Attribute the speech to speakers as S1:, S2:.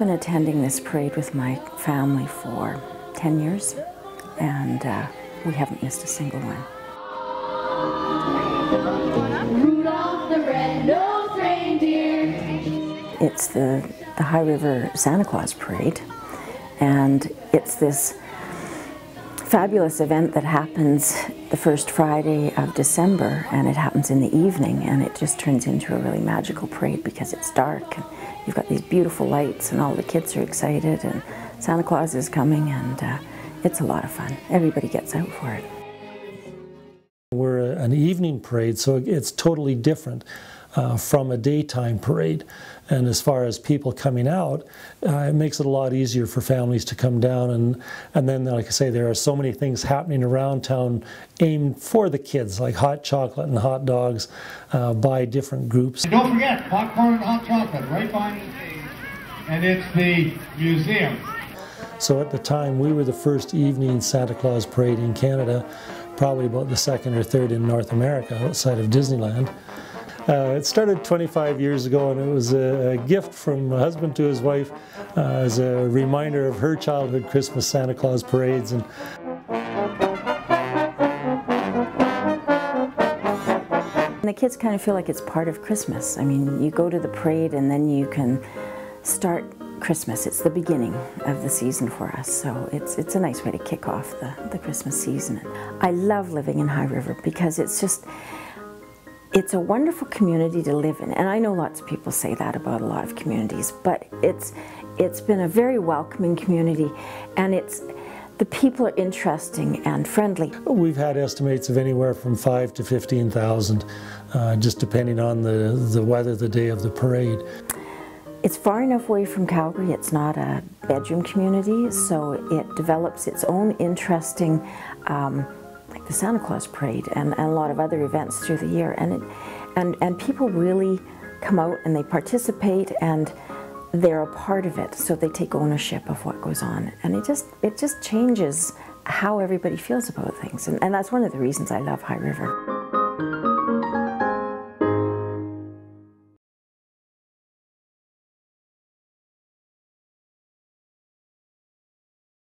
S1: been attending this parade with my family for 10 years, and uh, we haven't missed a single one.
S2: Rudolph the red-nosed reindeer.
S1: It's the, the High River Santa Claus Parade, and it's this fabulous event that happens the first Friday of December, and it happens in the evening, and it just turns into a really magical parade because it's dark, and you've got these beautiful lights, and all the kids are excited, and Santa Claus is coming, and uh, it's a lot of fun. Everybody gets out for it.
S3: We're an evening parade, so it's totally different uh, from a daytime parade. And as far as people coming out, uh, it makes it a lot easier for families to come down. And, and then, like I say, there are so many things happening around town aimed for the kids, like hot chocolate and hot dogs uh, by different groups.
S4: And don't forget, popcorn and hot chocolate right stage. And it's the museum.
S3: So at the time, we were the first evening Santa Claus parade in Canada, probably about the second or third in North America outside of Disneyland. Uh, it started 25 years ago and it was a, a gift from a husband to his wife uh, as a reminder of her childhood Christmas Santa Claus parades. And
S1: And the kids kind of feel like it's part of Christmas. I mean, you go to the parade and then you can start Christmas. It's the beginning of the season for us, so it's, it's a nice way to kick off the, the Christmas season. I love living in High River because it's just, it's a wonderful community to live in. And I know lots of people say that about a lot of communities, but it's, it's been a very welcoming community and it's, the people are interesting and friendly.
S3: we've had estimates of anywhere from five to 15,000, uh, just depending on the, the weather the day of the parade.
S1: It's far enough away from Calgary, it's not a bedroom community, so it develops its own interesting, um, like the Santa Claus Parade and, and, a lot of other events through the year. And, it, and, and people really come out and they participate and they're a part of it, so they take ownership of what goes on. And it just, it just changes how everybody feels about things. And, and that's one of the reasons I love High River.